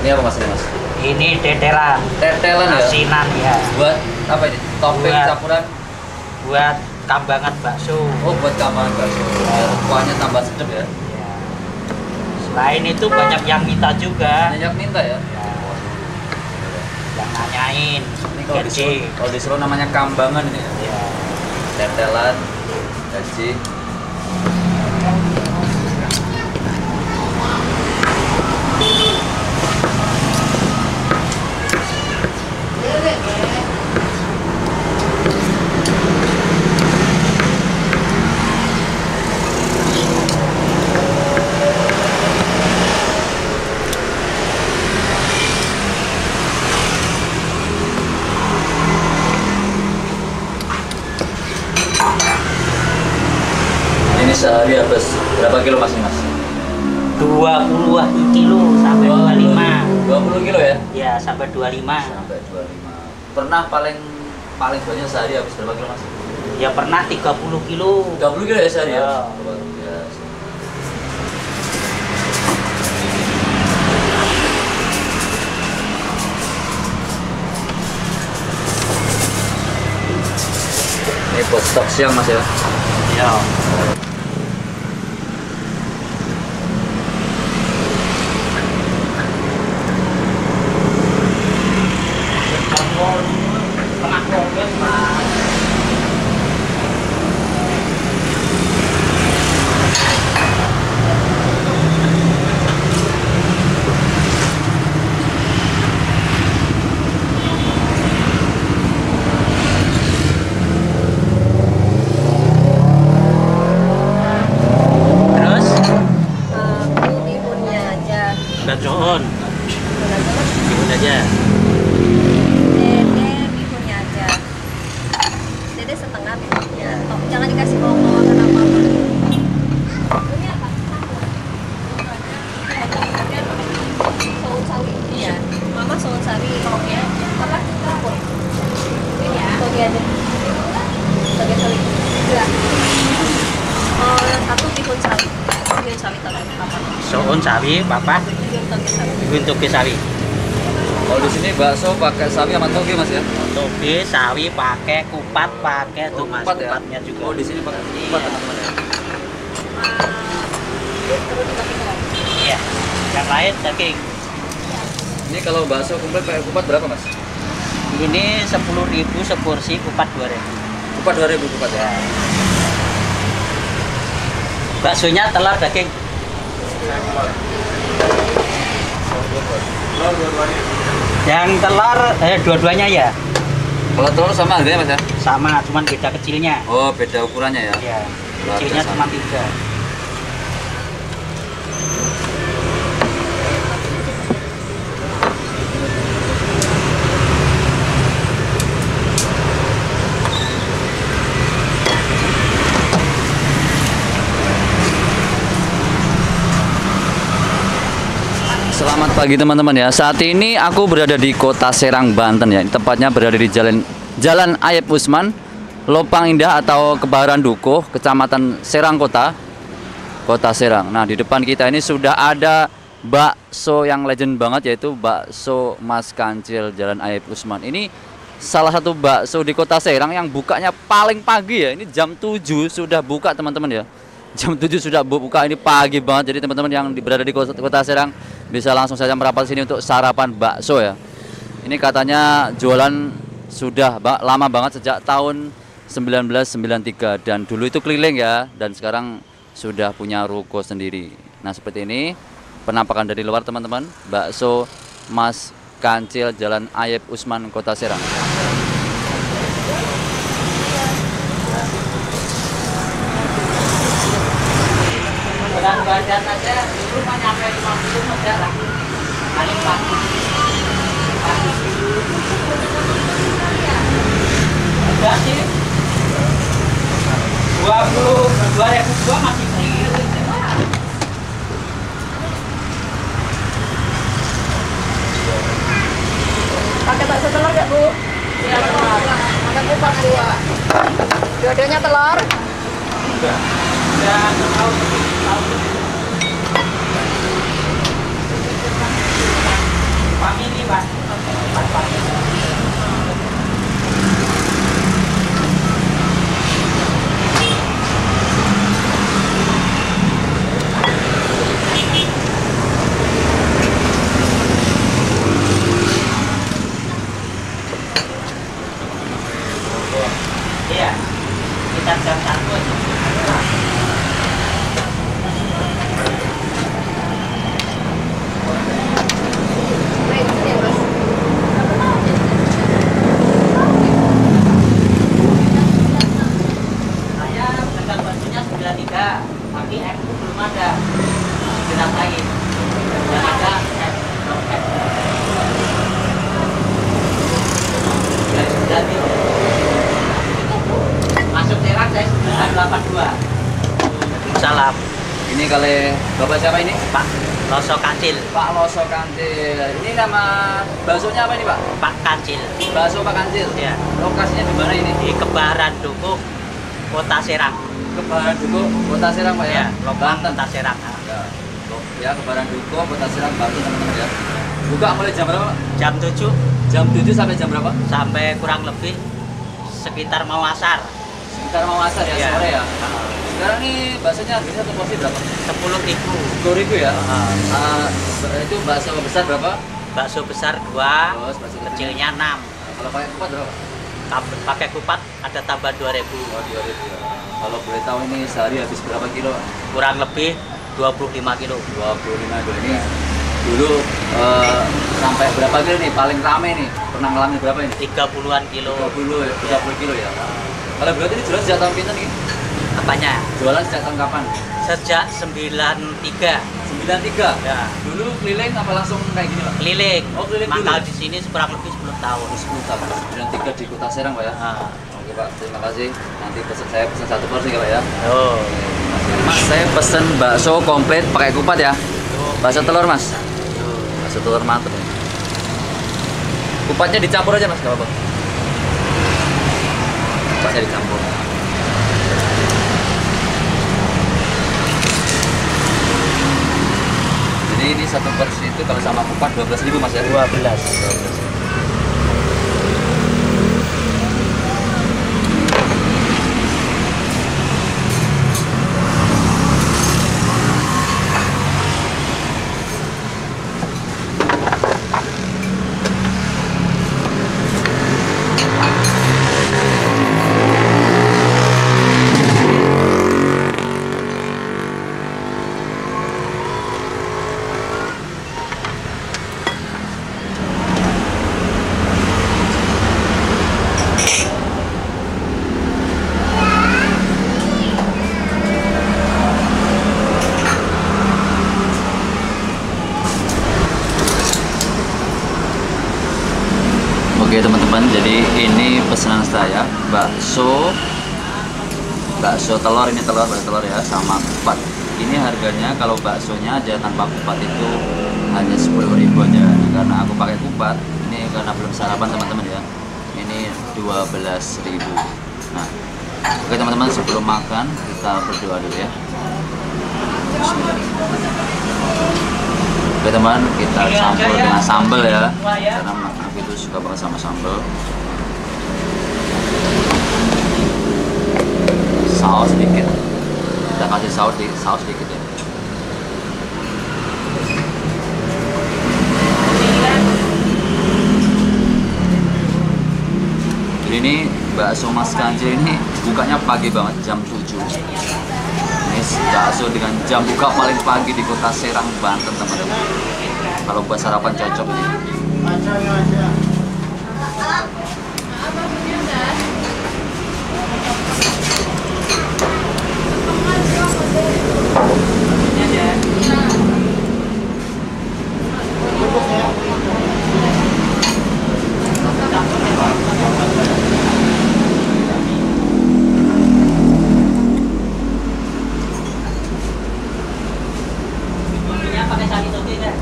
Ini apa mas ini mas? Ini tetelan, Tetelan ya? asinan ya. Buat apa ini? Topping Buat- campuran? Buat kambangan bakso. Oh buat kamar bakso. Biar kuahnya tambah sedap ya. Ya. Selain itu banyak yang minta juga. Banyak minta ya. Ya. Yang nanyain. Ini kalau di. Solo, kalau di Solo namanya kambangan ini ya. Ya. Tetelan, gaji. Ini sehari habis berapa kilo mas ini mas? 20 kilo sampai 25. 20 kilo ya? Ya, sampai 25. Sampai 25. Pernah paling paling banyak sehari habis berapa kilo mas? Ya pernah 30 kilo. 30 kilo ya sehari ya? Ya. Ini buat stok siang mas ya? Ya. Terus Aku bihunnya aja. Gacoon, bihun aja. Dede bihunnya aja. Dede setengah bihunnya. Oh, jangan dikasih bawang-bawang kenapa? Ini apa? Soun sawi. Iya. Mama soun sawi. Taunya apa? Campur. Ini ya. Toge aja. Toge sawi. Dua. Oh, yang satu bihun sawi. Bihun sawi tadi apa? Soun sawi, papa, Bihun toge sawi. Kalau di sini bakso pakai sawi sama toge mas ya? Toge sawi pakai kupat, pakai tuh mas kupat ya? kupatnya juga. Oh di sini pakai kupat Iya. teman-teman ya? Iya. Yang lain daging. Ini kalau bakso komplit pakai kupat berapa mas? Ini 10.000 seporsi kupat 2.000. Kupat 2000 kupat ya? Baksonya telur daging. Yang telur eh dua-duanya ya Kalau telur sama harganya mas ya? sama, cuman beda kecilnya. Oh beda ukurannya ya? Iya. Kecilnya cuma tiga. Selamat pagi teman-teman ya. Saat ini aku berada di Kota Serang, Banten ya. Tepatnya berada di Jalan Jalan Ayep Usman, Lopang Indah atau Kebaran Dukuh, Kecamatan Serang Kota, Kota Serang. Nah, di depan kita ini sudah ada bakso yang legend banget yaitu bakso Mas Kancil Jalan Ayep Usman. Ini salah satu bakso di Kota Serang yang bukanya paling pagi ya. Ini jam 7 sudah buka teman-teman ya. Jam 7 sudah bu- buka ini pagi banget. Jadi teman-teman yang berada di Kota Serang bisa langsung saja merapat sini untuk sarapan bakso ya. Ini katanya jualan sudah ba- lama banget sejak tahun 1993 dan dulu itu keliling ya dan sekarang sudah punya ruko sendiri. Nah, seperti ini penampakan dari luar teman-teman. Bakso Mas Kancil Jalan Ayep Usman Kota Serang. Badan aja dulu mah nyampe 50 aja lah. Paling 40. Enggak sih. 20, 2002 masih. Pakai bakso telur nggak bu? Iya telur. Pakai kupat dua. Dua-duanya telur. Pamili ba? Pamili ba? Tahu tahu. kali Bapak siapa ini? Pak Loso Kancil. Pak Loso Kancil. Ini nama baksonya apa ini Pak? Pak Kancil. Bakso Pak Kancil. Ya. Lokasinya di mana ini? Di Kebaran Dukuh, Kota Serang. Kebaran Dukuh, Kota Serang Pak ya? Ya, Banten. Kota Serang. Ya. Ya, Kebaran Dukuh, Kota Serang, Banten teman-teman ya. Buka mulai jam berapa? Pak? Jam 7 Jam 7 sampai jam berapa? sampai kurang lebih sekitar mau asar. Sekitar mau asar ya, Ya. sore ya. Ah, Sekarang nih baksonya harganya satu porsi berapa? 10 ribu. 10 ribu ya? Ah. Ah, itu bakso besar berapa? Bakso besar 2, Terus bakso kecil. kecilnya 6. Kalau pakai kupat berapa? Pakai kupat ada tambah 2000. Oh, 2 ribu ya. Kalau boleh tahu ini sehari habis berapa kilo? Kurang lebih 25 kilo. 25 kilo ini dulu eh, sampai berapa kilo nih paling rame nih pernah ngalamin berapa ini 30-an kilo. 30 ya 30 kilo ya kalau berarti ini jualan sejak tahun pinten nih Apanya? jualan sejak tahun kapan Sejak 93 93 ya. dulu keliling apa langsung kayak gini pak Keliling. Oh, keliling Mangkal dulu. di sini kurang lebih 10 tahun. 10 tahun 93 di kota Serang pak ya Ah. oke pak terima kasih nanti pesen saya pesen satu porsi pak ya Oh. mas saya pesen bakso komplit pakai kupat ya bakso telur mas bakso telur mantep ya. kupatnya dicampur aja mas gak apa-apa kupatnya dicampur ini satu pers itu kalau sama kupat 12 ribu mas ya? 12. 12. Saya bakso bakso telur ini telur bakso telur ya sama kupat. Ini harganya kalau baksonya aja tanpa kupat itu hanya 10.000 aja. Karena aku pakai kupat, ini karena belum sarapan teman-teman ya. Ini 12.000. Nah, oke teman-teman sebelum makan kita berdoa dulu ya. Oke teman, kita campur dengan sambal ya. Karena aku itu suka banget sama sambal. Saus sedikit. Kita kasih saus di saus sedikit ya. Jadi ini bakso Mas Kancil ini bukanya pagi banget jam 7 ini bakso dengan jam buka paling pagi di kota Serang, Banten teman-teman kalau buat sarapan cocok ini Minyak pakai sari toge deh.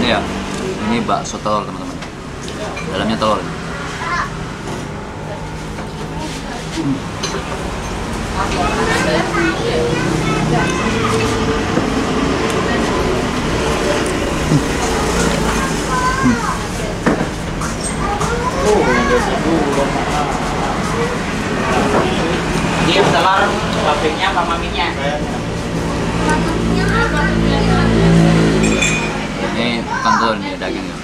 ini ya ini bakso telur teman-teman dalamnya telur ini. Dia telur pabriknya apa maminya? ini bukan telur ini daging ya